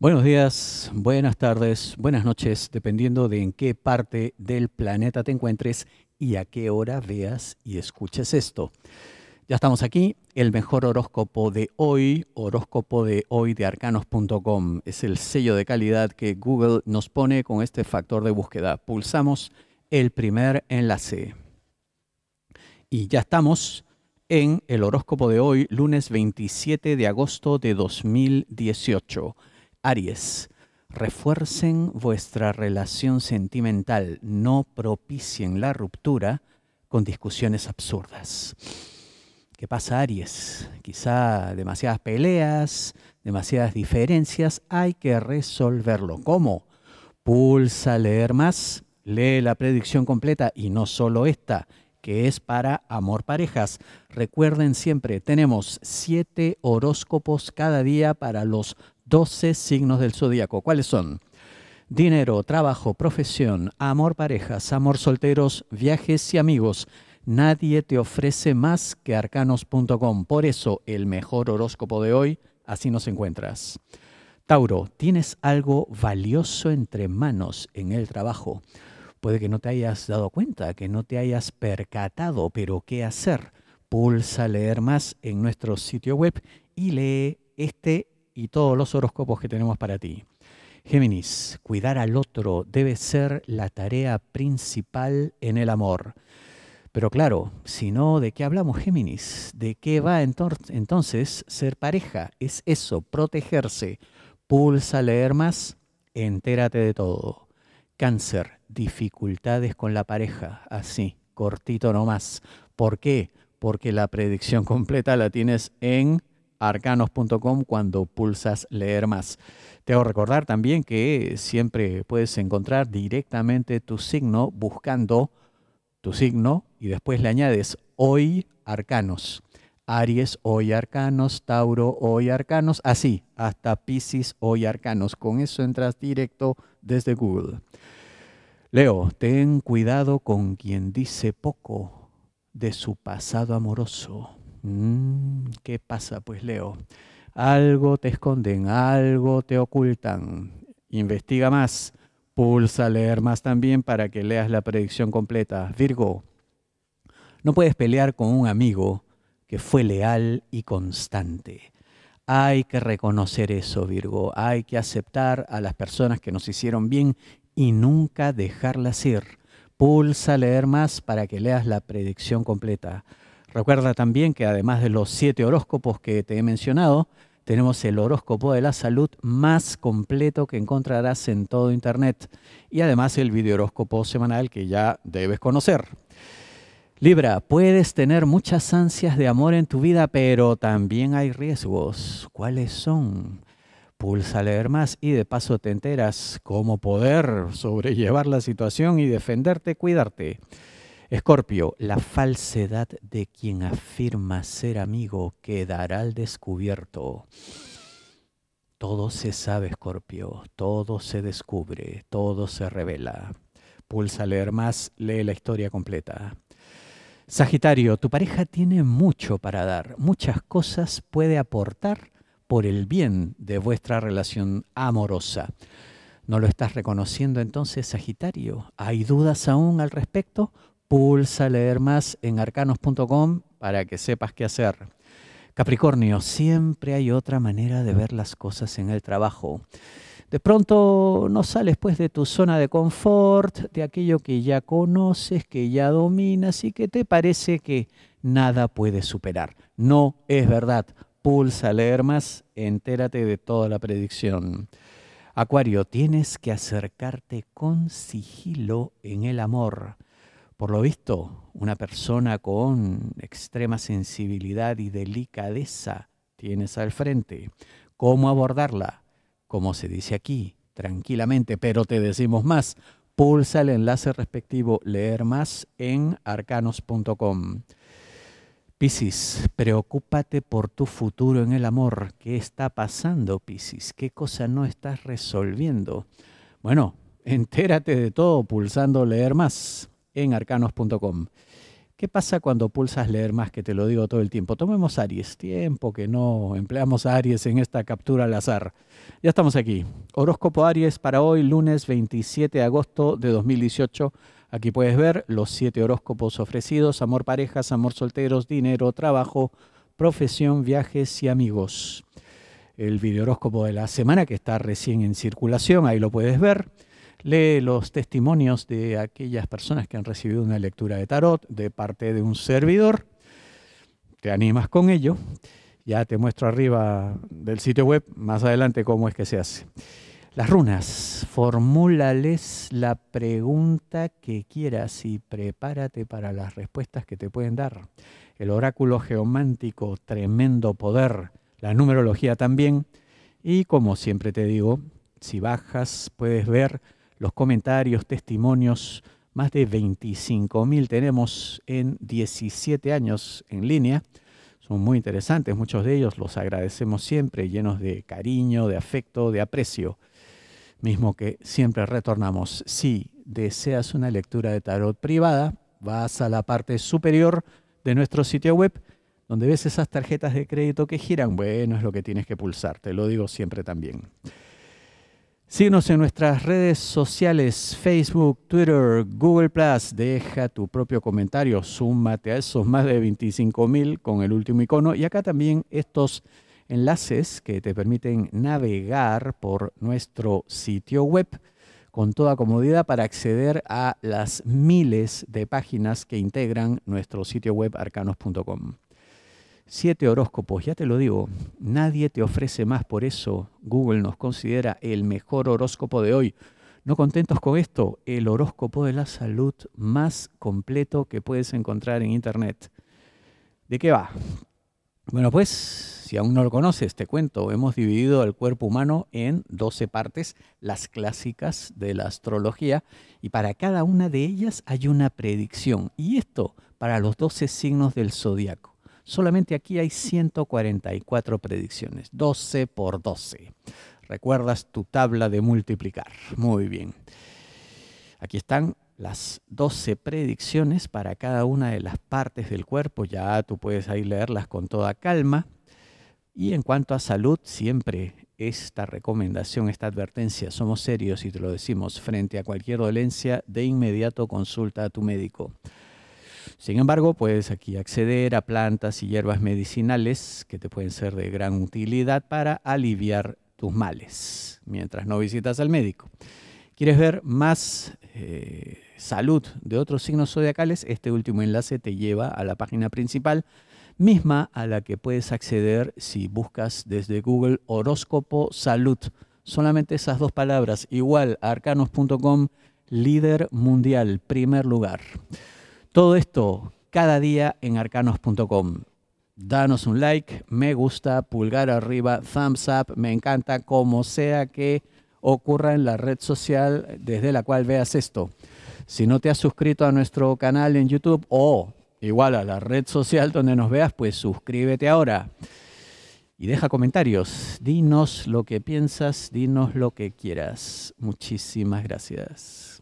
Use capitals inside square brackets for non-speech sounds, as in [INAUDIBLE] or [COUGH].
Buenos días, buenas tardes, buenas noches, dependiendo de en qué parte del planeta te encuentres y a qué hora veas y escuches esto. Ya estamos aquí, el mejor horóscopo de hoy, horóscopo de hoy de arcanos.com. Es el sello de calidad que Google nos pone con este factor de búsqueda. Pulsamos el primer enlace. Y ya estamos en el horóscopo de hoy, lunes 27 de agosto de 2018. Aries, refuercen vuestra relación sentimental, no propicien la ruptura con discusiones absurdas. ¿Qué pasa, Aries? Quizá demasiadas peleas, demasiadas diferencias, hay que resolverlo. ¿Cómo? Pulsa leer más, lee la predicción completa y no solo esta, que es para amor parejas. Recuerden siempre, tenemos siete horóscopos cada día para los 12 signos del zodíaco. ¿Cuáles son? Dinero, trabajo, profesión, amor, parejas, amor, solteros, viajes y amigos. Nadie te ofrece más que arcanos.com. Por eso, el mejor horóscopo de hoy, así nos encuentras. Tauro, tienes algo valioso entre manos en el trabajo. Puede que no te hayas dado cuenta, que no te hayas percatado, pero ¿qué hacer? Pulsa leer más en nuestro sitio web y lee este y todos los horóscopos que tenemos para ti. Géminis, cuidar al otro debe ser la tarea principal en el amor. Pero claro, si no, ¿de qué hablamos Géminis? ¿De qué va entonces ser pareja? Es eso, protegerse. Pulsa leer más, entérate de todo. Cáncer, dificultades con la pareja, así, cortito nomás. ¿Por qué? Porque la predicción [LAUGHS] completa la tienes en arcanos.com cuando pulsas leer más. Te hago recordar también que siempre puedes encontrar directamente tu signo buscando tu signo y después le añades hoy arcanos. Aries hoy arcanos, Tauro hoy arcanos, así hasta Pisces hoy arcanos. Con eso entras directo desde Google. Leo, ten cuidado con quien dice poco de su pasado amoroso Mm, ¿Qué pasa? Pues Leo, algo te esconden, algo te ocultan. Investiga más, pulsa leer más también para que leas la predicción completa. Virgo, no puedes pelear con un amigo que fue leal y constante. Hay que reconocer eso, Virgo. Hay que aceptar a las personas que nos hicieron bien y nunca dejarlas ir. Pulsa leer más para que leas la predicción completa. Recuerda también que además de los siete horóscopos que te he mencionado, tenemos el horóscopo de la salud más completo que encontrarás en todo Internet y además el video horóscopo semanal que ya debes conocer. Libra, puedes tener muchas ansias de amor en tu vida, pero también hay riesgos. ¿Cuáles son? Pulsa a leer más y de paso te enteras cómo poder sobrellevar la situación y defenderte, cuidarte. Escorpio, la falsedad de quien afirma ser amigo quedará al descubierto. Todo se sabe, Escorpio, todo se descubre, todo se revela. Pulsa leer más, lee la historia completa. Sagitario, tu pareja tiene mucho para dar, muchas cosas puede aportar por el bien de vuestra relación amorosa. ¿No lo estás reconociendo entonces, Sagitario? ¿Hay dudas aún al respecto? Pulsa leer más en arcanos.com para que sepas qué hacer. Capricornio, siempre hay otra manera de ver las cosas en el trabajo. De pronto no sales pues de tu zona de confort, de aquello que ya conoces, que ya dominas y que te parece que nada puede superar. No es verdad. Pulsa leer más, entérate de toda la predicción. Acuario, tienes que acercarte con sigilo en el amor. Por lo visto, una persona con extrema sensibilidad y delicadeza tienes al frente. ¿Cómo abordarla? Como se dice aquí, tranquilamente, pero te decimos más. Pulsa el enlace respectivo leer más en arcanos.com. Piscis, preocúpate por tu futuro en el amor. ¿Qué está pasando, Piscis? ¿Qué cosa no estás resolviendo? Bueno, entérate de todo pulsando leer más en arcanos.com. ¿Qué pasa cuando pulsas leer más? Que te lo digo todo el tiempo. Tomemos Aries, tiempo que no empleamos Aries en esta captura al azar. Ya estamos aquí. Horóscopo Aries para hoy, lunes 27 de agosto de 2018. Aquí puedes ver los siete horóscopos ofrecidos, amor parejas, amor solteros, dinero, trabajo, profesión, viajes y amigos. El video horóscopo de la semana que está recién en circulación, ahí lo puedes ver. Lee los testimonios de aquellas personas que han recibido una lectura de tarot de parte de un servidor. Te animas con ello. Ya te muestro arriba del sitio web más adelante cómo es que se hace. Las runas, formúlales la pregunta que quieras y prepárate para las respuestas que te pueden dar. El oráculo geomántico, tremendo poder. La numerología también. Y como siempre te digo, si bajas puedes ver los comentarios, testimonios, más de 25.000 tenemos en 17 años en línea. Son muy interesantes, muchos de ellos los agradecemos siempre, llenos de cariño, de afecto, de aprecio, mismo que siempre retornamos. Si deseas una lectura de tarot privada, vas a la parte superior de nuestro sitio web, donde ves esas tarjetas de crédito que giran. Bueno, es lo que tienes que pulsar, te lo digo siempre también. Síguenos en nuestras redes sociales, Facebook, Twitter, Google Plus. Deja tu propio comentario, súmate a esos más de 25 mil con el último icono. Y acá también estos enlaces que te permiten navegar por nuestro sitio web con toda comodidad para acceder a las miles de páginas que integran nuestro sitio web arcanos.com. Siete horóscopos, ya te lo digo, nadie te ofrece más, por eso Google nos considera el mejor horóscopo de hoy. No contentos con esto, el horóscopo de la salud más completo que puedes encontrar en Internet. ¿De qué va? Bueno, pues, si aún no lo conoces, te cuento, hemos dividido el cuerpo humano en 12 partes, las clásicas de la astrología, y para cada una de ellas hay una predicción. Y esto para los 12 signos del zodiaco. Solamente aquí hay 144 predicciones, 12 por 12. Recuerdas tu tabla de multiplicar. Muy bien. Aquí están las 12 predicciones para cada una de las partes del cuerpo. Ya tú puedes ahí leerlas con toda calma. Y en cuanto a salud, siempre esta recomendación, esta advertencia, somos serios y te lo decimos, frente a cualquier dolencia, de inmediato consulta a tu médico. Sin embargo, puedes aquí acceder a plantas y hierbas medicinales que te pueden ser de gran utilidad para aliviar tus males mientras no visitas al médico. ¿Quieres ver más eh, salud de otros signos zodiacales? Este último enlace te lleva a la página principal, misma a la que puedes acceder si buscas desde Google horóscopo salud. Solamente esas dos palabras, igual arcanos.com, líder mundial, primer lugar. Todo esto cada día en arcanos.com. Danos un like, me gusta, pulgar arriba, thumbs up, me encanta, como sea que ocurra en la red social desde la cual veas esto. Si no te has suscrito a nuestro canal en YouTube o igual a la red social donde nos veas, pues suscríbete ahora y deja comentarios. Dinos lo que piensas, dinos lo que quieras. Muchísimas gracias.